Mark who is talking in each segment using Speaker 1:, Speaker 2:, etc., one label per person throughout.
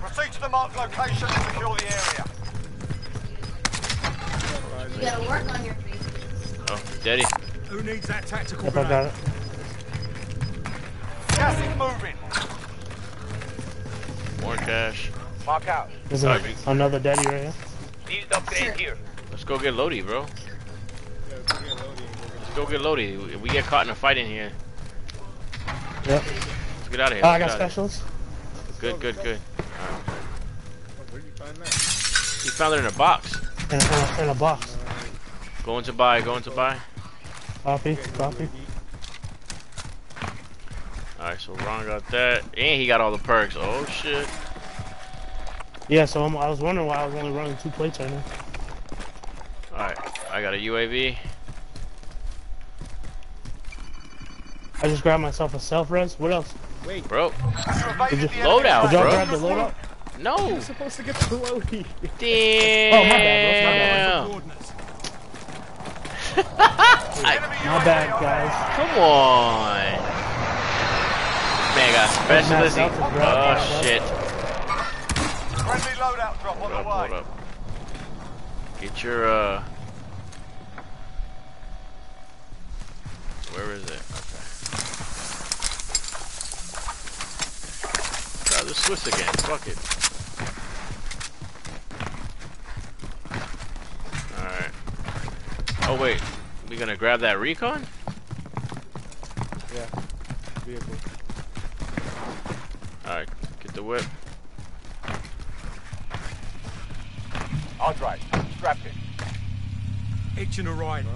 Speaker 1: Proceed to the marked location and secure the area.
Speaker 2: You gotta work on your feet.
Speaker 3: Oh, Daddy.
Speaker 4: Who needs that tactical
Speaker 5: Yep, I got it.
Speaker 1: Gas is moving.
Speaker 3: More cash.
Speaker 6: Mark out.
Speaker 5: There's a, another daddy right here.
Speaker 6: Need upgrade here.
Speaker 3: Let's go get loadie, bro.
Speaker 7: Yeah, let's go get loading.
Speaker 3: Let's go get loadie. If we get caught in a fight in here,
Speaker 5: Yep.
Speaker 3: let's get out of here.
Speaker 5: Oh, I got
Speaker 3: get outta here.
Speaker 5: specials.
Speaker 3: Good, good, good.
Speaker 7: Oh, where'd you find that?
Speaker 3: He found it in a box.
Speaker 5: In a, in a, in a box.
Speaker 3: Going to buy, going to buy.
Speaker 5: Copy, copy.
Speaker 3: Alright, so Ron got that. And he got all the perks. Oh, shit.
Speaker 5: Yeah, so I'm, I was wondering why I was only running two plates right now.
Speaker 3: Alright, I got a UAV.
Speaker 5: I just grabbed myself a self res. What else?
Speaker 7: Wait,
Speaker 3: Bro,
Speaker 1: You
Speaker 5: you-
Speaker 3: loadout, bro.
Speaker 5: grab the loadout?
Speaker 3: No.
Speaker 7: you're supposed to get the loading.
Speaker 3: Damn.
Speaker 5: Oh, my bad, bro. My bad. My bad, guys.
Speaker 3: Come on. Man got specialist.
Speaker 5: That's
Speaker 3: Oh, shit.
Speaker 1: Friendly loadout drop on the
Speaker 3: hold
Speaker 1: way.
Speaker 3: Get your, uh... Where is it? Okay. Try the Swiss again. Fuck it. Alright. Oh, wait. We gonna grab that recon?
Speaker 7: Yeah. Vehicle.
Speaker 3: Alright. Get the whip.
Speaker 6: I'll drive. Strapped it.
Speaker 4: Itching a ride.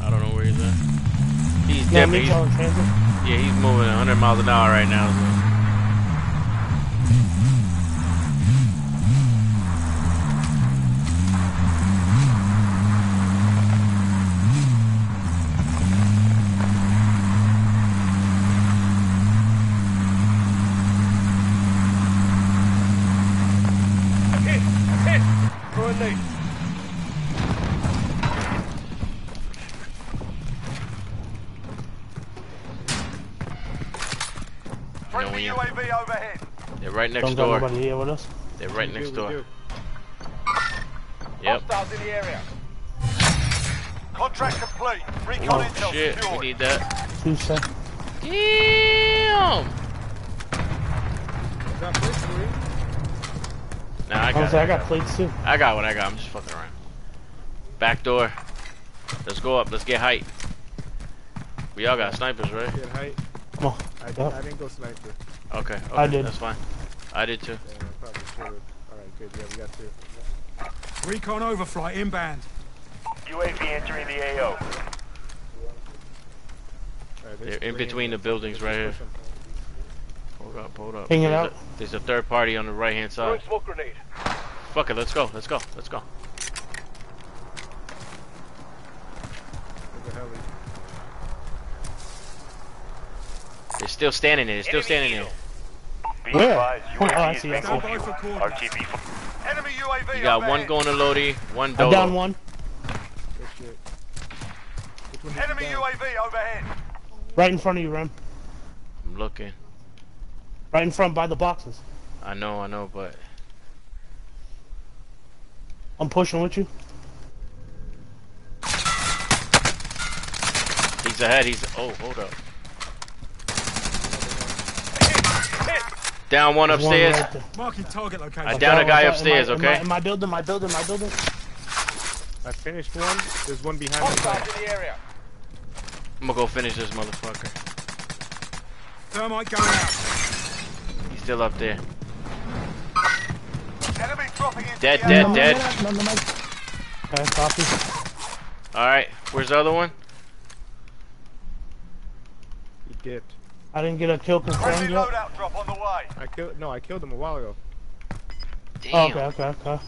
Speaker 3: I don't know where he's at. He's
Speaker 5: Yeah,
Speaker 3: dead. He's, yeah, he's moving 100 miles an hour right now. So. Right next
Speaker 5: Don't got
Speaker 3: door.
Speaker 5: nobody here with us.
Speaker 3: They're right
Speaker 7: We
Speaker 3: next
Speaker 7: do,
Speaker 3: door.
Speaker 7: we do.
Speaker 3: Yep.
Speaker 6: Hostiles in the area.
Speaker 1: Contract complete. Recon
Speaker 3: Oh
Speaker 1: intel
Speaker 3: shit, we need that.
Speaker 5: Two sec.
Speaker 3: Damn!
Speaker 7: You got this, three?
Speaker 3: Nah, I
Speaker 5: I,
Speaker 3: got
Speaker 5: was
Speaker 3: it.
Speaker 5: I got plates too.
Speaker 3: I got what I got. I'm just fucking around. Back door. Let's go up. Let's get height. We all got snipers, right?
Speaker 7: Get height.
Speaker 5: Come on.
Speaker 7: I, did, I didn't go sniper.
Speaker 3: Okay. okay
Speaker 5: I did.
Speaker 3: That's fine. I did too.
Speaker 7: Damn, I probably should have. Alright, good. Yeah, we got two.
Speaker 4: Recon overflight inbound.
Speaker 6: UAV entering the AO.
Speaker 7: Alright, there's
Speaker 3: They're in between the buildings right here.
Speaker 7: Push 'em.
Speaker 3: Hold up, hold up.
Speaker 5: Ping it
Speaker 3: there's
Speaker 5: out.
Speaker 3: A, there's a third party on the right hand
Speaker 6: Throwing
Speaker 3: side.
Speaker 6: smoke grenade.
Speaker 3: Fuck it. Let's go. Let's go. Let's go.
Speaker 7: There's a heli.
Speaker 3: They're still standing there. They're still standing there.
Speaker 6: Be
Speaker 5: Where?
Speaker 6: advised,
Speaker 5: Oh, I see, I see.
Speaker 4: Go
Speaker 6: fuel.
Speaker 4: for coordinates.
Speaker 6: RTB.
Speaker 1: Enemy UAV
Speaker 3: You got one going to loadie, one
Speaker 5: I
Speaker 3: Dodo.
Speaker 5: down one.
Speaker 7: Good one
Speaker 1: Enemy
Speaker 7: down?
Speaker 1: UAV overhead.
Speaker 5: Right in front of you, Rem.
Speaker 3: I'm looking.
Speaker 5: Right in front by the boxes.
Speaker 3: I know, I know, but
Speaker 5: I'm pushing with you.
Speaker 3: he's ahead. He's oh, hold up. Down one
Speaker 5: There's one
Speaker 3: upstairs.
Speaker 5: right.
Speaker 4: Marking target location.
Speaker 3: I down a guy
Speaker 5: Am I-
Speaker 3: upstairs,
Speaker 5: am I-
Speaker 3: okay?
Speaker 5: In my building, my building, my building.
Speaker 7: I finished one. There's one behind the
Speaker 6: Hostiles
Speaker 7: fence.
Speaker 6: in the area.
Speaker 3: I'm gonna go finish this motherfucker.
Speaker 4: Thermite going out.
Speaker 3: He's still up there.
Speaker 1: Enemy dropping into
Speaker 3: Dead,
Speaker 1: the
Speaker 3: dead,
Speaker 1: AO.
Speaker 3: dead.
Speaker 5: Okay, copy.
Speaker 3: All right, where's the other one?
Speaker 7: He dipped.
Speaker 5: I didn't get a kill confirmed
Speaker 1: Friendly
Speaker 5: yet.
Speaker 1: loadout drop on the way.
Speaker 7: I killed. No, I killed him a while ago.
Speaker 3: Damn.
Speaker 5: Oh, okay, okay, okay.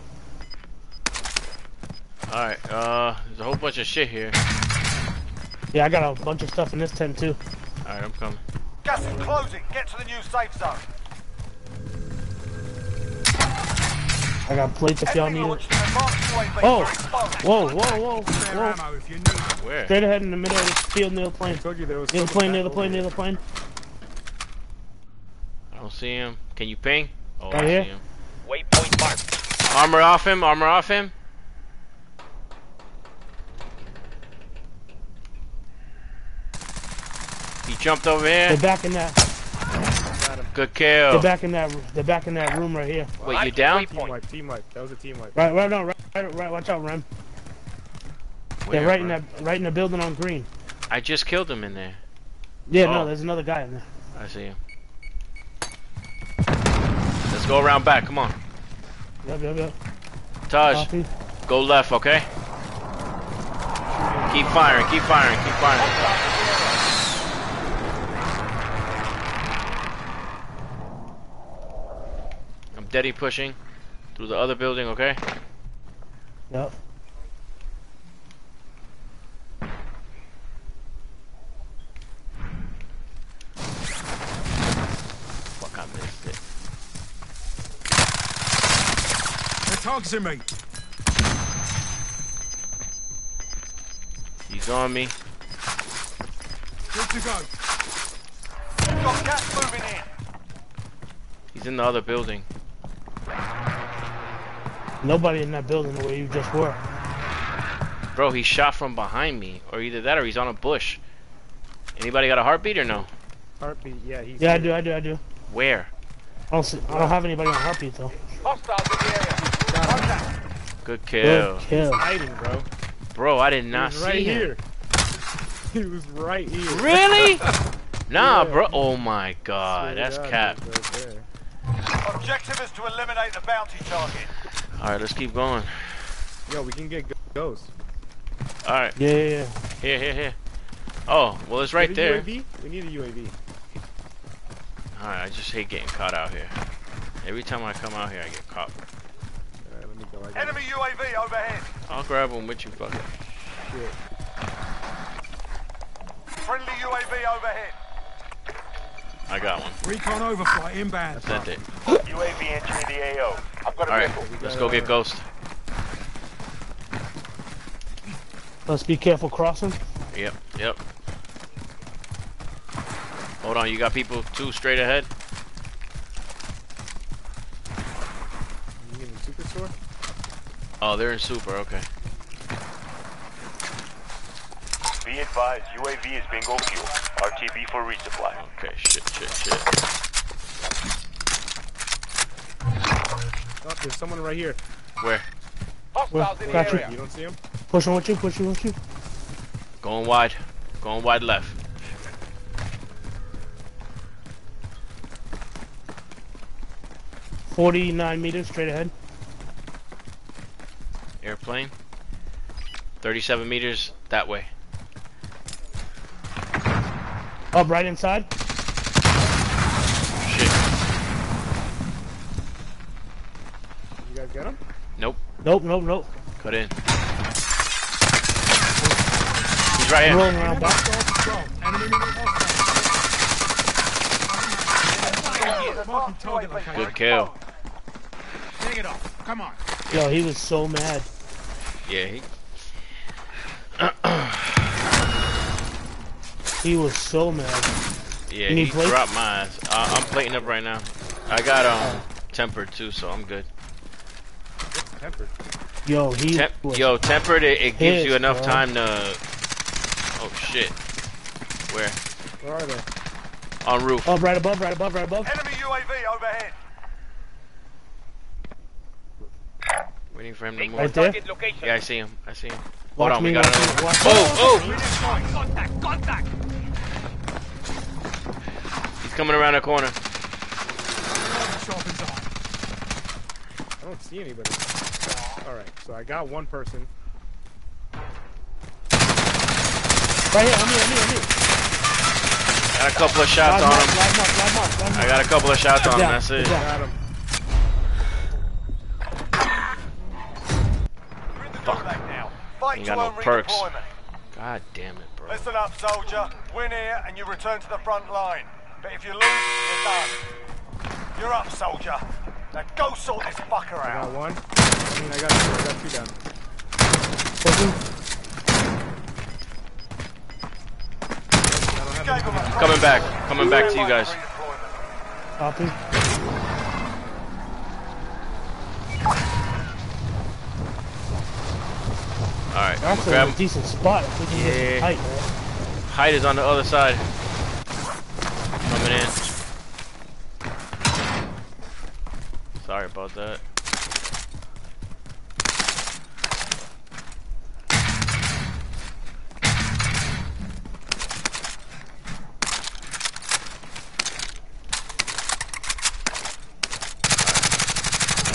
Speaker 3: All right, uh, there's a whole bunch of shit here.
Speaker 5: Yeah, I got a bunch of stuff in this tent too.
Speaker 3: All right, I'm coming.
Speaker 1: Gas is closing. Get to the new safe zone.
Speaker 5: I got plates if y'all need it.
Speaker 1: launched an advanced UAV.
Speaker 5: Oh. Whoa, whoa, whoa, whoa.
Speaker 4: ammo if you need it.
Speaker 3: Where?
Speaker 5: Straight ahead in the middle of the field near the plane.
Speaker 7: I told you there was.
Speaker 5: Near the
Speaker 7: someone
Speaker 5: plane, near the plane,
Speaker 7: over
Speaker 5: near the plane.
Speaker 3: I don't see him. Can you ping? Oh,
Speaker 5: Right
Speaker 3: I
Speaker 5: here?
Speaker 3: see him.
Speaker 6: Waypoint marked.
Speaker 3: Armor off him. Armor off him. He jumped over here.
Speaker 5: They're
Speaker 3: here.
Speaker 5: back in that.
Speaker 3: Good kill.
Speaker 5: They're back in that. They're back in that room right here.
Speaker 3: Wait, you down?
Speaker 7: Team
Speaker 6: Waypoint.
Speaker 7: wipe, team wipe. That was a team wipe.
Speaker 5: Right, right, no, right, right, right. Watch out, Rem.
Speaker 3: Where,
Speaker 5: They're right in that, right in the building on green.
Speaker 3: I just killed him in there.
Speaker 5: Yeah,
Speaker 3: Oh.
Speaker 5: no, there's another guy in there.
Speaker 3: I see him. Go around back. Come on.
Speaker 5: Yep, yep, yep.
Speaker 3: Taj,
Speaker 5: Copy.
Speaker 3: go left, okay? Keep firing, keep firing, keep firing. I'm deady pushing through the other building, okay?
Speaker 5: Yep.
Speaker 3: Fuck, I missed it.
Speaker 4: They're me.
Speaker 3: He's on me.
Speaker 4: Good to go.
Speaker 1: Got gas moving in.
Speaker 3: He's in the other building.
Speaker 5: Nobody in that building where you just were.
Speaker 3: Bro, he shot from behind me. Or either that or he's on a bush. Anybody got a heartbeat or no?
Speaker 7: Heartbeat, yeah, he's
Speaker 5: Yeah, I do, I do, I do.
Speaker 3: Where?
Speaker 5: I don't, see, I don't have anybody on heartbeat though.
Speaker 6: Hostiles in the area.
Speaker 3: Good
Speaker 5: Good
Speaker 3: kill.
Speaker 5: kill.
Speaker 7: hiding, bro.
Speaker 3: Bro, I did not
Speaker 7: was
Speaker 3: see
Speaker 7: right
Speaker 3: him.
Speaker 7: here. he was right here.
Speaker 3: Really? nah,
Speaker 7: Yeah.
Speaker 3: bro. Oh my god,
Speaker 7: Swear
Speaker 3: that's
Speaker 7: God,
Speaker 3: cap.
Speaker 7: right.
Speaker 1: Objective is to eliminate the bounty target.
Speaker 3: Alright, let's keep going.
Speaker 7: Yo, we can get ghosts.
Speaker 3: Alright,
Speaker 5: Yeah, yeah, yeah.
Speaker 3: here, here, here. Oh, well, it's right
Speaker 7: Get a
Speaker 3: there.
Speaker 7: UAV? We need a UAV.
Speaker 3: Alright, I just hate getting caught out here. Every time I come out here, I get caught.
Speaker 7: Alright, let me go. I
Speaker 1: Enemy UAV overhead.
Speaker 3: I'll grab one with you, fucker.
Speaker 7: shit.
Speaker 1: Friendly UAV overhead.
Speaker 3: I got one.
Speaker 4: Recon overflight inbound.
Speaker 3: Sent it.
Speaker 6: UAV entering the AO. I've got a
Speaker 3: Alright,
Speaker 6: missile.
Speaker 3: let's go get Ghost.
Speaker 5: Let's be careful crossing.
Speaker 3: Yep, yep. Hold on, you got people two straight ahead?
Speaker 7: You mean the superstore?
Speaker 3: Oh, they're in super, okay.
Speaker 6: Be advised, UAV is bingo fuel. RTB for resupply.
Speaker 3: Okay, shit, shit, shit.
Speaker 7: Oh, there's someone right here.
Speaker 3: Where?
Speaker 6: Hostiles in the
Speaker 5: Got you.
Speaker 6: area.
Speaker 7: You don't see him?
Speaker 5: Pushing with you, pushing with you.
Speaker 3: Going wide. Going wide left.
Speaker 5: Forty-nine meters straight ahead.
Speaker 3: Airplane. 37 meters that way.
Speaker 5: Up right inside.
Speaker 3: Shit.
Speaker 7: You guys get him?
Speaker 3: Nope.
Speaker 5: Nope, nope, nope.
Speaker 3: Cut in. He's right here.
Speaker 5: Rolling around back.
Speaker 4: Enemy Marking target location.
Speaker 3: Good kill.
Speaker 4: Take it off. Come on.
Speaker 5: Yo, he was so mad.
Speaker 3: Yeah, he,
Speaker 5: He was so mad.
Speaker 3: yeah,
Speaker 5: You need
Speaker 3: he
Speaker 5: plates?
Speaker 3: dropped my ass. Uh, I'm plating up right now. I got um tempered too, so I'm good.
Speaker 7: Tempered.
Speaker 5: Yo, he
Speaker 3: Temp- yo, tempered it, it gives you enough
Speaker 5: bro.
Speaker 3: time to. Oh shit. Where?
Speaker 7: Where are they?
Speaker 3: On roof.
Speaker 5: Up right above, right above, right above.
Speaker 1: Enemy UAV overhead.
Speaker 3: Waiting for him to move.
Speaker 5: Right there.
Speaker 3: Yeah, I see him. I see him.
Speaker 5: Watch
Speaker 3: Hold on,
Speaker 5: me,
Speaker 3: we got
Speaker 5: watch me,
Speaker 3: another.
Speaker 5: watch
Speaker 3: Oh, oh!
Speaker 6: Contact, contact.
Speaker 3: He's coming around the corner.
Speaker 7: I don't see anybody. Alright, so I got one person.
Speaker 5: Right here, I'm here, I'm here, I'm here.
Speaker 3: Got a couple of shots
Speaker 5: Live
Speaker 3: on him.
Speaker 5: live mark, live mark, live
Speaker 3: I got a couple of shots on him. That's it.
Speaker 1: Now. Fight
Speaker 3: Ain't got
Speaker 1: earn
Speaker 3: no perks.
Speaker 1: redeployment.
Speaker 3: God damn it, bro.
Speaker 1: Listen up, soldier. Win here and you return to the front line. But if you lose, you're done. You're up, soldier. Now go sort this fucker
Speaker 7: I got
Speaker 1: out.
Speaker 7: one. I mean, I got two. I got two down.
Speaker 5: Pushing.
Speaker 1: You gave him a
Speaker 3: Coming back. Coming back to you guys.
Speaker 5: Copy. That's
Speaker 3: grab
Speaker 5: a
Speaker 3: him.
Speaker 5: decent spot. If we can get
Speaker 3: Yeah.
Speaker 5: some height, man.
Speaker 3: Height is on the other side. Coming in. Sorry about that.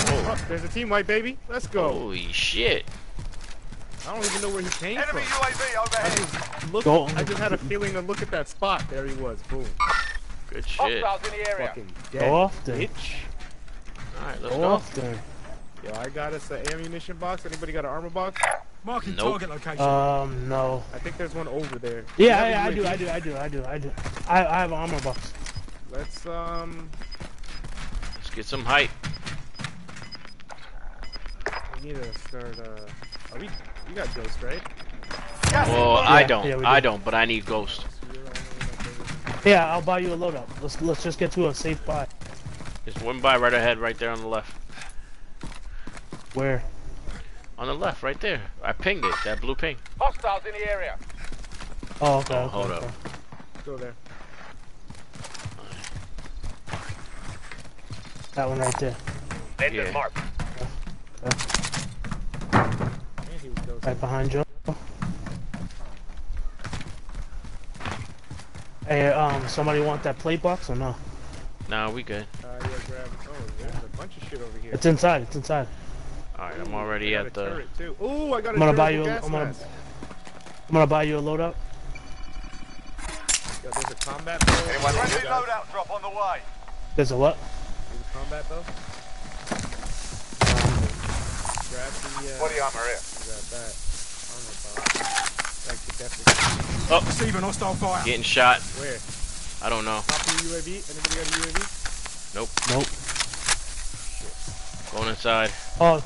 Speaker 7: Oh, there's a team white baby. Let's go.
Speaker 3: Holy shit.
Speaker 7: I don't even know where he came
Speaker 1: Enemy
Speaker 7: from.
Speaker 1: UAV
Speaker 7: I
Speaker 1: overhead.
Speaker 7: just looked.
Speaker 5: Go.
Speaker 7: I just had a feeling to look at that spot. There he was. Boom.
Speaker 3: Good shit. Alright,
Speaker 1: in the area.
Speaker 7: Fucking dead.
Speaker 5: Go off then.
Speaker 7: Bitch.
Speaker 3: let's
Speaker 5: Go
Speaker 3: go.
Speaker 5: off then.
Speaker 7: Yo, I got us an ammunition box. Anybody got an armor box?
Speaker 4: Marking
Speaker 3: Nope.
Speaker 4: target location.
Speaker 5: Um, no.
Speaker 7: I think there's one over there.
Speaker 5: Yeah,
Speaker 7: You
Speaker 5: yeah,
Speaker 7: have
Speaker 5: I
Speaker 7: a
Speaker 5: do, I do, I do, I do, I do. I, I have an armor box.
Speaker 7: Let's um.
Speaker 3: Let's get some height.
Speaker 7: We need to start. Uh, are we? You got ghost, right?
Speaker 1: Gas is
Speaker 3: Well,
Speaker 1: moving.
Speaker 3: I don't.
Speaker 5: yeah, we
Speaker 3: I
Speaker 5: do.
Speaker 3: don't, but I need ghost.
Speaker 7: So you're the only one that doesn't-
Speaker 5: Yeah, I'll buy you a loadout. Let's let's just get to a safe buy.
Speaker 3: There's one by right ahead, right there on the left.
Speaker 5: Where?
Speaker 3: On the left, right there. I pinged it. That blue ping.
Speaker 1: Hostiles in the area.
Speaker 5: Oh, okay.
Speaker 3: Oh,
Speaker 5: okay,
Speaker 3: hold
Speaker 5: okay.
Speaker 3: up.
Speaker 7: Go there.
Speaker 5: That one right there,
Speaker 3: Yeah.
Speaker 7: Man, he was ghost.
Speaker 5: Right behind you. Hey, um, somebody want that plate box or no?
Speaker 3: Nah, we good.
Speaker 7: Uh, yeah, grab. Oh, there's a bunch of shit over here.
Speaker 5: It's inside. It's inside.
Speaker 3: Alright, I'm already at the.
Speaker 7: turret, too. Ooh, I got a
Speaker 5: I'm gonna buy you a-
Speaker 7: gas
Speaker 5: I'm gonna-
Speaker 7: mask.
Speaker 5: I'm gonna buy you a loadout.
Speaker 7: Yeah, there's a combat though.
Speaker 1: Friendly loadout drop on the way.
Speaker 5: There's a what?
Speaker 7: There's a combat though. Grab the. Uh,
Speaker 1: Body armor here.
Speaker 7: Grab that. Armor box. That could definitely.
Speaker 4: Receiving hostile fire.
Speaker 3: Getting shot.
Speaker 7: Where?
Speaker 3: I don't know.
Speaker 7: Top of your UAV? Anybody got a UAV?
Speaker 3: Nope.
Speaker 5: Nope.
Speaker 3: Going inside.
Speaker 5: Oh,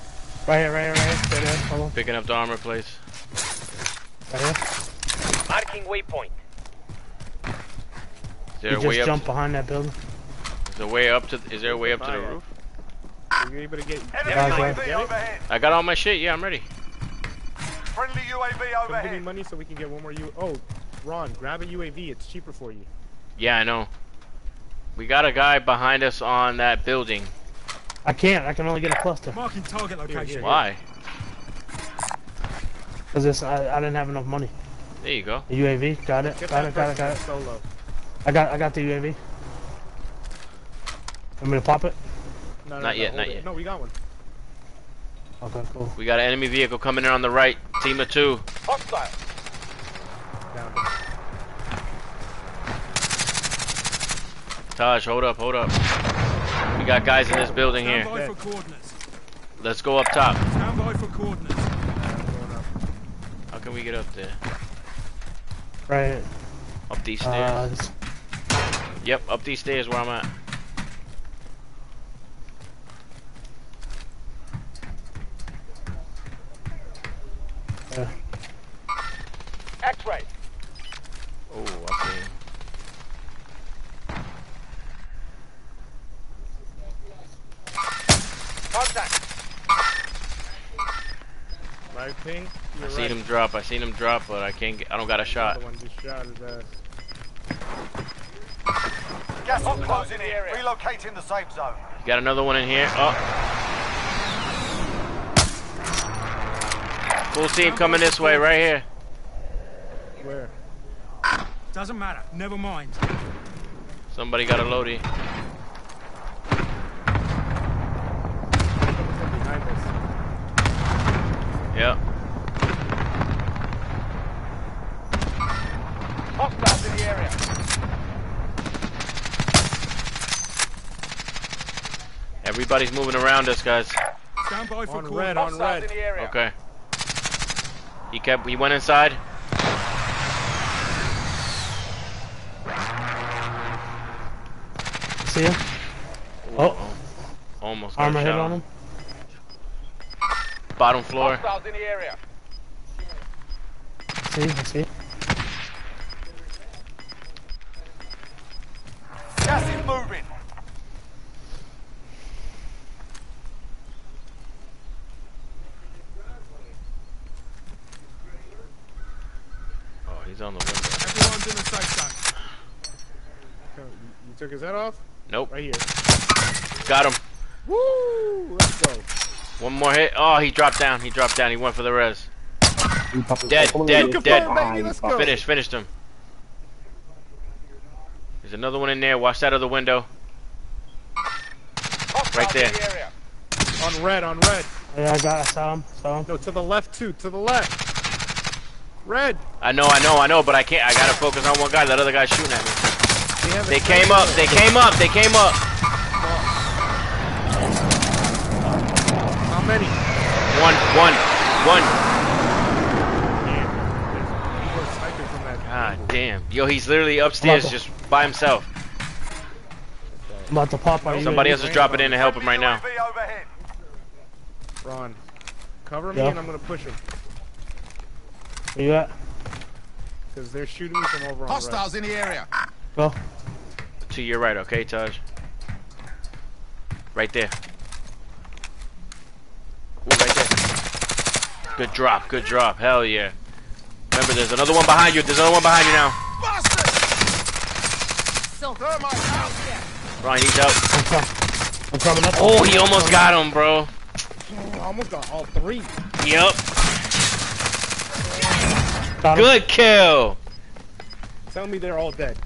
Speaker 5: right here, right here, right here. Stay there. Hold on.
Speaker 3: Picking up the armor please.
Speaker 5: Right here.
Speaker 6: Marking waypoint.
Speaker 3: Is there
Speaker 5: You
Speaker 3: a way
Speaker 5: just
Speaker 3: up?
Speaker 5: jump behind that building.
Speaker 3: Is there a way up to? Is there a way up to the roof?
Speaker 7: Are you able to get?
Speaker 1: Enemy
Speaker 5: Yeah,
Speaker 7: Get.
Speaker 3: I got all my shit. Yeah, I'm ready.
Speaker 1: Friendly UAV
Speaker 7: Come give me money so we can get one more U. Oh, Ron, grab a UAV. It's cheaper for you.
Speaker 3: Yeah, I know. We got a guy behind us on that building.
Speaker 5: I can't. I can only get a cluster.
Speaker 4: Marking target location.
Speaker 7: here.
Speaker 3: Why?
Speaker 5: Cause this, I, I didn't have enough money.
Speaker 3: There you go.
Speaker 5: The UAV, got it,
Speaker 7: Get
Speaker 5: got it, got it, got it.
Speaker 7: solo.
Speaker 5: I got, I got the UAV. I'm gonna pop it?
Speaker 7: No, no,
Speaker 3: Not
Speaker 7: no,
Speaker 3: yet,
Speaker 7: hold
Speaker 3: not
Speaker 7: it.
Speaker 3: yet.
Speaker 7: No, we got one.
Speaker 5: Okay, cool.
Speaker 3: We got an enemy vehicle coming in on the right. Team of two.
Speaker 1: Hostile.
Speaker 7: Down.
Speaker 3: Taj, hold up, hold up. We got guys in this building
Speaker 4: Stand
Speaker 3: here.
Speaker 4: by for coordinates.
Speaker 3: Let's go up top.
Speaker 4: Stand by for coordinates.
Speaker 7: I'm going up.
Speaker 3: How can we get up there?
Speaker 5: Right.
Speaker 3: Up these stairs.
Speaker 5: Uh,
Speaker 3: Yep, up these stairs where I'm at.
Speaker 7: My ping.
Speaker 3: I
Speaker 7: You're
Speaker 3: seen
Speaker 7: right.
Speaker 3: him drop. I seen him drop, but I can't. Get, I don't got a shot.
Speaker 7: The one just shot his ass.
Speaker 1: Gas is closing in. Relocating the safe zone.
Speaker 3: You got another one in here. Oh. Full team coming this way, right here.
Speaker 7: Where?
Speaker 4: Doesn't matter. Never mind.
Speaker 3: Somebody got a loadie.
Speaker 7: Behind us.
Speaker 3: Yep.
Speaker 1: Hostiles in the area.
Speaker 3: Everybody's moving around us, guys.
Speaker 4: Stand by for
Speaker 7: On
Speaker 4: coordinates.
Speaker 7: red, on red.
Speaker 1: in the area.
Speaker 3: Okay. He kept. He went inside.
Speaker 5: See him? Oh. oh.
Speaker 3: Almost got
Speaker 5: Armor hit on him.
Speaker 3: Bottom floor.
Speaker 1: In the area.
Speaker 5: See, I see.
Speaker 3: He's on the window.
Speaker 4: Everyone's in the safe zone.
Speaker 7: You you took his head off?
Speaker 3: Nope.
Speaker 7: Right here.
Speaker 3: Got him.
Speaker 7: Woo! Let's go.
Speaker 3: One more hit. Oh, he dropped down. He dropped down. He went for the res. Dead, dead,
Speaker 7: Confirm,
Speaker 3: dead.
Speaker 7: baby.
Speaker 3: Finished, finished him. There's another one in there. Watch that other window. Right there.
Speaker 7: On red, on red.
Speaker 5: Yeah, I got. I saw him. Saw him.
Speaker 7: No, to the left too. To the left. Red.
Speaker 3: I know, I know, I know, but I can't. I gotta focus on one guy. That other guy's shooting at me.
Speaker 7: They, have a
Speaker 3: They
Speaker 7: sniper
Speaker 3: came up. They came up. They came up.
Speaker 7: How many?
Speaker 3: One, one, one.
Speaker 7: People are sniping from that.
Speaker 3: God damn. Yo, he's literally upstairs just by himself.
Speaker 5: I'm about to pop. Are you
Speaker 3: Somebody else is dropping in to help him right now.
Speaker 7: Ron, cover me
Speaker 5: Yeah.
Speaker 7: and I'm gonna push him
Speaker 5: Where you at?
Speaker 7: because they're shooting from over on
Speaker 8: Hostiles in the area.
Speaker 5: Go.
Speaker 3: To your right, okay, Taj? Right there. Ooh, right there. Good drop, good drop. Hell yeah. Remember, there's another one behind you. There's another one behind you now. Ryan, he's out.
Speaker 5: I'm, com I'm coming up.
Speaker 3: Oh, he almost got him, bro.
Speaker 7: I almost got all three.
Speaker 3: Yep.
Speaker 5: Got him.
Speaker 3: Good kill.
Speaker 7: Tell me they're all dead.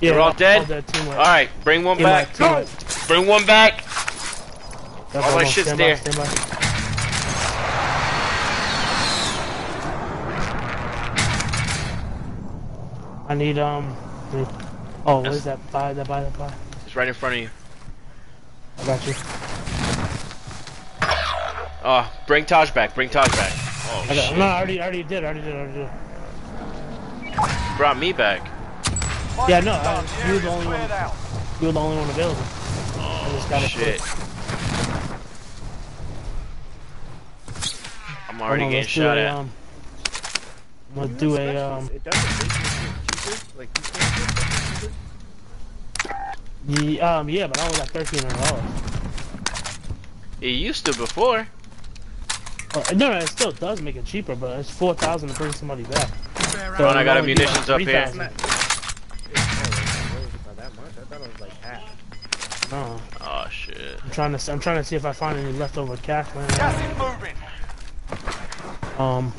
Speaker 5: Yeah,
Speaker 3: They're all dead?
Speaker 5: All dead.
Speaker 3: All right, bring one
Speaker 5: Team
Speaker 3: back.
Speaker 5: wipe, team.
Speaker 3: Bring one back.
Speaker 5: That's
Speaker 3: All my
Speaker 5: on.
Speaker 3: shit's
Speaker 5: Stand by,
Speaker 3: there.
Speaker 5: stand by. I need um. Oh, what
Speaker 3: That's-
Speaker 5: is that? Buy that. Buy that. Buy.
Speaker 3: It's right in front of you.
Speaker 5: I got you.
Speaker 3: Oh, bring Taj back. Bring Taj back. Oh,
Speaker 5: I got.
Speaker 3: shit.
Speaker 5: No, I already, I already did. I already did. I already did.
Speaker 3: Brought me back.
Speaker 5: Yeah, no, I- you're the only one. You're the only one available. I just got
Speaker 3: Oh,
Speaker 5: it.
Speaker 3: shit. I'm already
Speaker 5: on,
Speaker 3: getting shot
Speaker 5: a,
Speaker 3: at.
Speaker 5: Um, I'm gonna do a um.
Speaker 7: It doesn't make me feel cheaper. Like you can't get something cheaper.
Speaker 5: Ye, um, yeah, but I only got thirteen hundred dollars.
Speaker 3: It used to before.
Speaker 5: Uh, no, no, it still does make it cheaper, but it's four thousand to bring somebody back.
Speaker 4: Fair
Speaker 5: So
Speaker 3: I got
Speaker 5: be
Speaker 3: munitions up here.
Speaker 7: Oh, not that much. I thought it was like half.
Speaker 5: No,
Speaker 3: Oh shit.
Speaker 5: I'm trying to. I'm trying to see if I find any leftover cash. Man.
Speaker 1: Gas is moving.
Speaker 5: Um.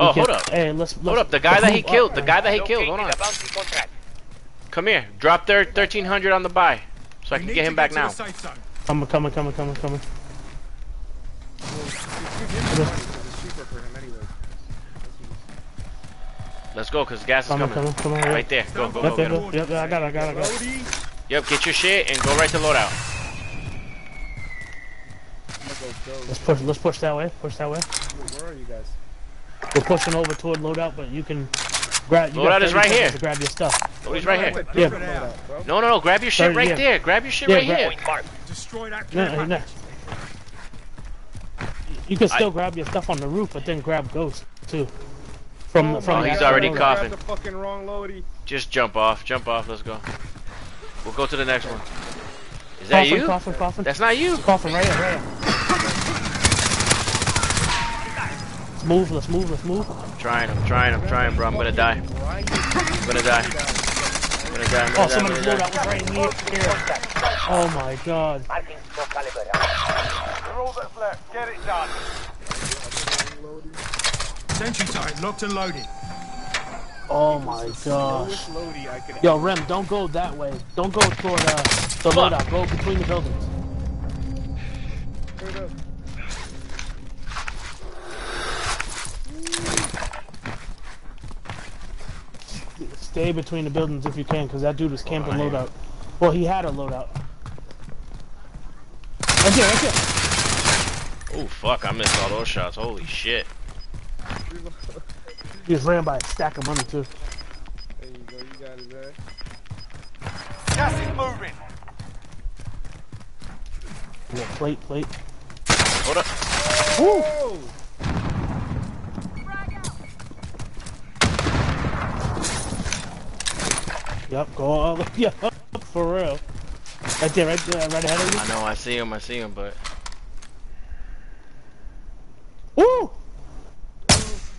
Speaker 3: Oh, hold up.
Speaker 5: Hey, let's, let's
Speaker 3: Hold up, the guy that he killed, the guy that he killed, hold on. Come here, drop their 1300 on the buy, so I can get him back now.
Speaker 4: zone.
Speaker 5: Coming, coming, coming, coming, coming.
Speaker 7: It's cheaper for him anyway.
Speaker 3: Let's go, cause gas is
Speaker 5: Coming,
Speaker 3: coming.
Speaker 5: coming, coming.
Speaker 3: Right there, go, go,
Speaker 5: Yep,
Speaker 3: go, get
Speaker 5: yep, I got it, I got it, I got it.
Speaker 3: Yep, get your shit and go right to loadout.
Speaker 7: I'm gonna go go.
Speaker 5: Let's push, let's push that way, push that way.
Speaker 7: Where are you guys?
Speaker 5: We're pushing over toward loadout, but you can grab. You
Speaker 3: Loadout is right here.
Speaker 5: To grab your stuff.
Speaker 3: Oh, he's right here.
Speaker 5: Yeah.
Speaker 4: Drop it out.
Speaker 7: Bro.
Speaker 3: No, no, no, grab your shit right
Speaker 5: yeah.
Speaker 3: there. Grab your shit
Speaker 5: Yeah,
Speaker 3: right
Speaker 5: gra-
Speaker 3: here.
Speaker 4: Destroy that
Speaker 5: No, no. You can still
Speaker 3: I-
Speaker 5: grab your stuff on the roof, but then grab Ghost too. From the
Speaker 7: Oh
Speaker 5: from
Speaker 3: Oh, he's already
Speaker 5: loadout.
Speaker 3: caught.
Speaker 7: Grab
Speaker 3: coughing.
Speaker 7: the fucking wrong loadie.
Speaker 3: Just jump off, jump off, let's go. We'll go to the next one. Is that
Speaker 5: Coughing,
Speaker 3: you?
Speaker 5: coughing, coughing.
Speaker 3: That's not you.
Speaker 5: Coughing right here, right here. Let's move, let's move, let's move.
Speaker 3: I'm trying, I'm trying, I'm trying, bro. I'm gonna die. I'm gonna die. I'm gonna die, I'm
Speaker 5: Oh,
Speaker 3: gonna die, I'm
Speaker 5: somebody's loadout was right here. here. Oh my god.
Speaker 1: You're all that's left. Get it done.
Speaker 4: Sentry turret locked and loaded.
Speaker 5: Oh my gosh.
Speaker 7: Lowest loadie I could
Speaker 5: Yo, Rem, don't go that way. Don't go toward uh, the loadout. Go between the buildings. Stay between the buildings if you can, because that dude was camping loadout. Well, he had a loadout. Right there, right there.
Speaker 3: Oh fuck, I missed all those shots. Holy shit.
Speaker 5: He was ran by a stack of money too.
Speaker 7: There you go. You got it there.
Speaker 1: Gas is moving.
Speaker 5: Yeah, plate, plate.
Speaker 3: Hold up.
Speaker 7: Whoa!
Speaker 5: Yep, go all the yeah, for real. Right there, right there, right ahead of you.
Speaker 3: I know, I see him, I see him, but
Speaker 5: Woo!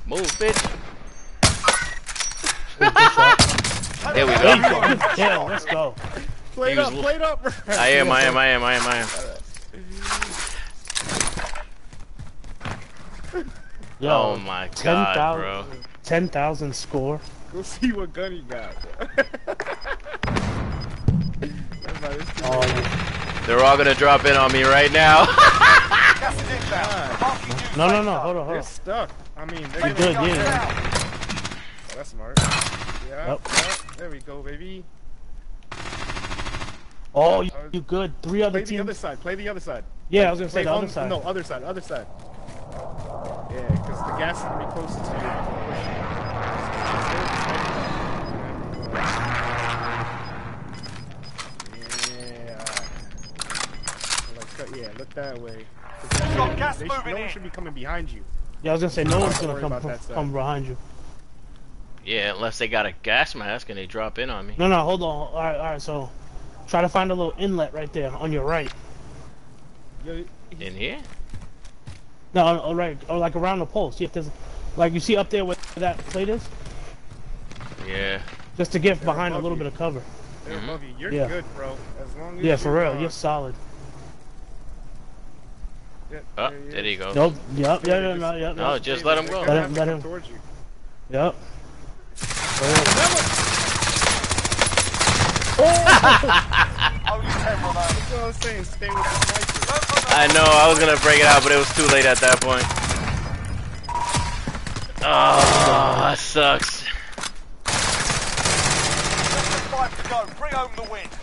Speaker 3: move, bitch. There we go.
Speaker 5: go. Kill. Let's go.
Speaker 7: Play it up, play it up.
Speaker 3: I am, I am, I am, I am, I am.
Speaker 5: Yo,
Speaker 3: Oh my god,
Speaker 5: 10,000
Speaker 3: bro.
Speaker 5: 10,000 score.
Speaker 7: Go see what gun he got.
Speaker 5: Oh, yeah.
Speaker 3: They're all gonna drop in on me right now.
Speaker 1: Gas is inbound. Mark your new
Speaker 5: No, no, no. Hold on, hold
Speaker 7: They're
Speaker 5: on.
Speaker 7: stuck. I mean, they're gonna
Speaker 5: good,
Speaker 7: go
Speaker 5: yeah.
Speaker 7: down. Oh, that's smart. Yeah,
Speaker 5: Yep.
Speaker 7: yeah, there we go, baby.
Speaker 5: Oh, you, you good. Three other
Speaker 7: Play the other side. Play the other side.
Speaker 5: Yeah, I was gonna say
Speaker 7: Play
Speaker 5: the
Speaker 7: on,
Speaker 5: other side.
Speaker 7: No, other side. Other side. Yeah, because the gas is gonna be closer to you. Yeah. Like that- yeah, look that way.
Speaker 1: Got gas
Speaker 7: they should-
Speaker 1: moving
Speaker 7: no one should be coming behind you.
Speaker 5: Yeah, I was gonna say no one's gonna come
Speaker 7: about
Speaker 5: from, come behind you.
Speaker 3: Yeah, unless they got a gas mask and they drop in on me.
Speaker 5: No, no, hold on. All right, all right. So, try to find a little inlet right there on your right.
Speaker 3: In here?
Speaker 5: No, all right, or like around the post. Yeah, there's, like you see up there where that plate is,
Speaker 3: Yeah.
Speaker 5: just to get behind a little
Speaker 7: you.
Speaker 5: bit of cover.
Speaker 7: They're
Speaker 3: Mhm.
Speaker 7: above you. You're
Speaker 5: Yeah.
Speaker 7: good, bro. As long as
Speaker 5: Yeah, for
Speaker 7: you're,
Speaker 5: real. You're solid.
Speaker 7: yeah,
Speaker 3: Oh,
Speaker 7: he
Speaker 3: there he
Speaker 7: is.
Speaker 3: goes.
Speaker 5: Nope. Yep. Yeah.
Speaker 7: Just-
Speaker 5: Yeah. No, yep.
Speaker 3: No,
Speaker 5: Yep.
Speaker 3: just let him go.
Speaker 5: Let him-
Speaker 7: to
Speaker 5: let him-
Speaker 7: towards you.
Speaker 5: Yep.
Speaker 1: Only 10 remain.
Speaker 7: That's what I
Speaker 3: know, I was gonna break it out, but it was too late at that point. Oh, that sucks.
Speaker 1: Five to go. Bring home the win.